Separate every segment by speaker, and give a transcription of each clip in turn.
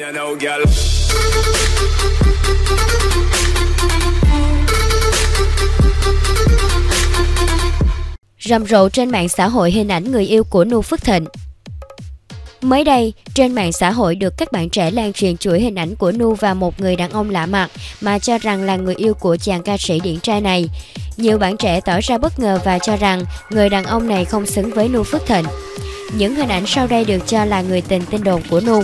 Speaker 1: you know, girl.
Speaker 2: Rầm rộ trên mạng xã hội hình ảnh người yêu của Nu Phước Thịnh Mới đây, trên mạng xã hội được các bạn trẻ lan truyền chuỗi hình ảnh của Nu và một người đàn ông lạ mặt mà cho rằng là người yêu của chàng ca sĩ điển trai này. Nhiều bạn trẻ tỏ ra bất ngờ và cho rằng người đàn ông này không xứng với Nu Phước Thịnh. Những hình ảnh sau đây được cho là người tình tin đồn của Nu.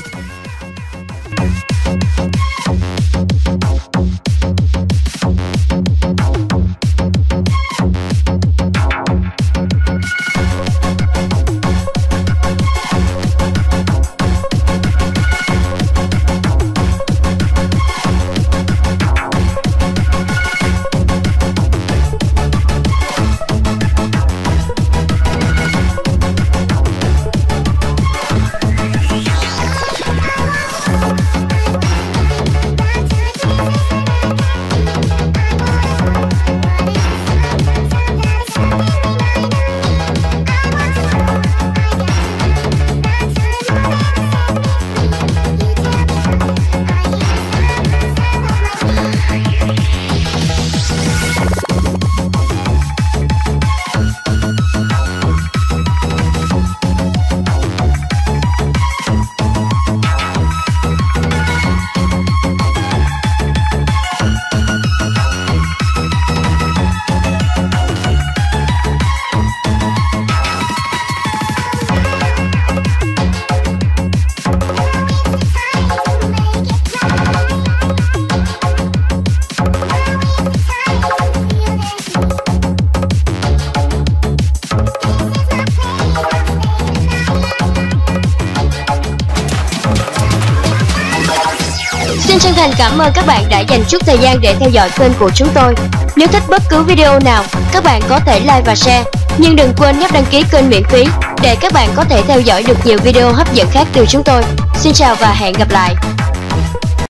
Speaker 3: Xin chân thành cảm ơn các bạn đã dành chút thời gian để theo dõi kênh của chúng tôi. Nếu thích bất cứ video nào, các bạn có thể like và share. Nhưng đừng quên nhấp đăng ký kênh miễn phí để các bạn có thể theo dõi được nhiều video hấp dẫn khác từ chúng tôi. Xin chào và hẹn gặp lại.